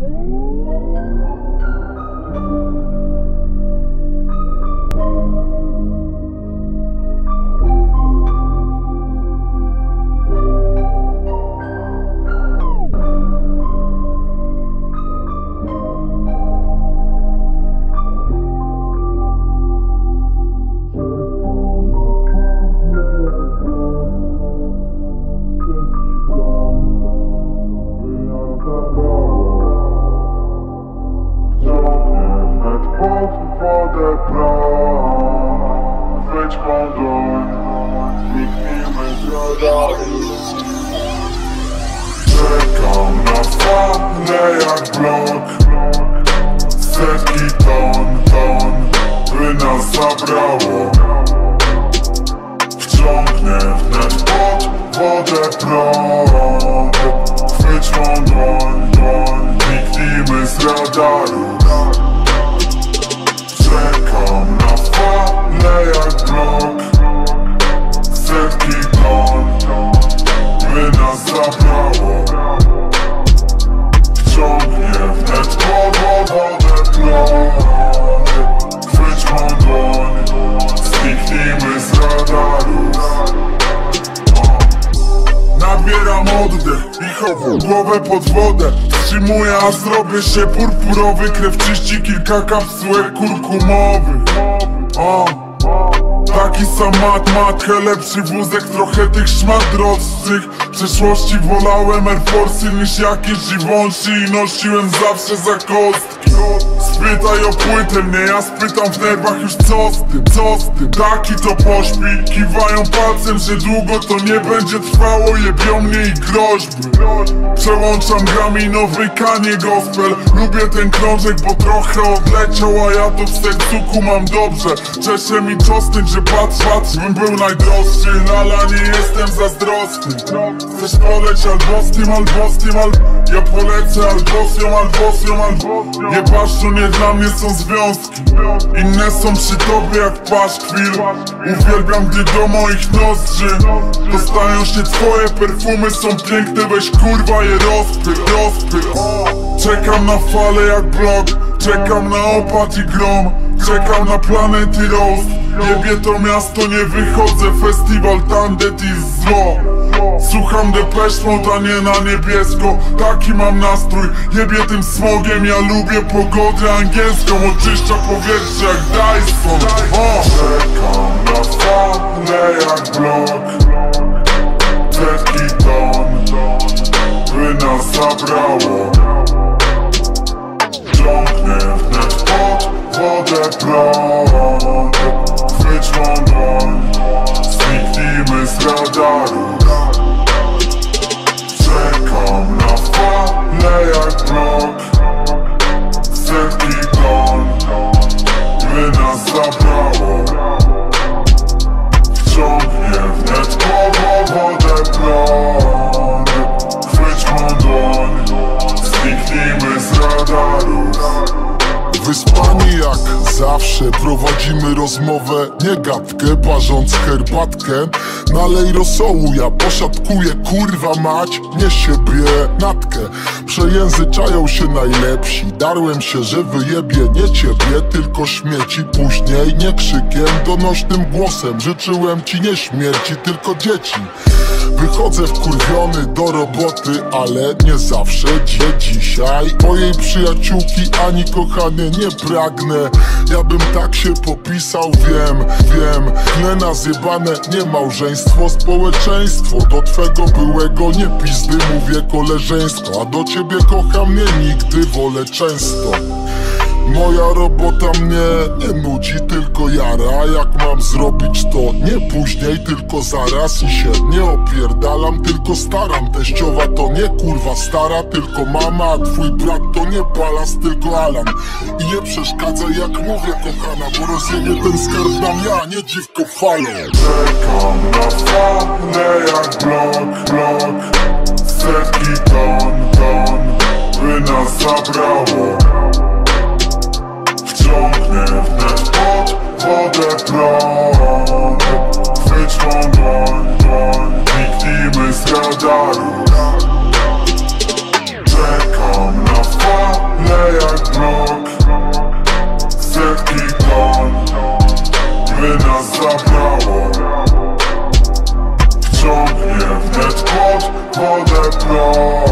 Thank you. Czekam na falę jak blok Setki ton, ton By nas zabrało Wciągnę wnet pod wodę prom Chwyć mą dłoń, dłoń Zniknijmy z radaru głowę pod wodę. Wstrzymuję aż zrobię się purpurowy. Krew czyści kilka kapsułek kurkumowych. O. Taki sam mat, matkę, lepszy wózek. Trochę tych szmat droższych. W przeszłości wolałem Air Force'y niż jakieś Givenchy I nosiłem zawsze za kostki Spytaj o płytę mnie, ja spytam w nerwach już co z tym, co z tym? Taki to pośpi, kiwają palcem, że długo to nie będzie trwało Jebią mnie i groźby. Przełączam grami nowy kanie gospel. Lubię ten krążek, bo trochę odleciał A ja to w sercu kumam dobrze. Cieszę mi czosnek, że patrz, patrz Bym był najdroższy, lala nie jestem zazdrosny. Chcesz poleć albo z tym, albo z tym, albo Ja polecę albo z albo z albo Jebaszczu, nie dla mnie są związki. Inne są przy tobie jak paszkwil Uwielbiam, gdy do moich nozdrzy Dostają się twoje perfumy, są piękne Weź kurwa je rozpyr, rozpyr Czekam na falę jak blok Czekam na opad i grom. Czekam na planety roast Jebie to miasto, nie wychodzę. Festiwal tandet i zło Słucham Depeche Mode, a nie na niebiesko. Taki mam nastrój, jebie tym smogiem. Ja lubię pogodę angielską. Oczyszcza powietrze jak Dyson. O! Zawsze prowadzimy rozmowę Nie gadkę, parząc herbatkę. Nalej rosołu, ja poszatkuję kurwa mać Nie siebie natkę. Przejęzyczają się najlepsi Darłem się, że wyjebie nie ciebie Tylko śmieci. Później nie krzykiem Donośnym głosem Życzyłem ci nie śmierci, tylko dzieci Wychodzę wkurwiony do roboty, ale nie zawsze Dzie dzisiaj Mojej przyjaciółki ani kochany nie pragnę. Ja bym tak się popisał, wiem, wiem. Tle na zjebane nie małżeństwo, społeczeństwo. Do twego byłego nie pizdy mówię koleżeństwo. A do ciebie kocham mnie nigdy, wolę często Moja robota mnie nie nudzi, tylko jara. Jak mam zrobić to? Nie później, tylko zaraz I się nie opierdalam, tylko staram. Teściowa to nie kurwa stara, tylko mama. A twój brat to nie palas, tylko Alan. I nie przeszkadzaj jak mówię kochana Bo rozjebie ten skarb nam ja, nie dziwko falą Czekam na falę jak blok, blok Oh.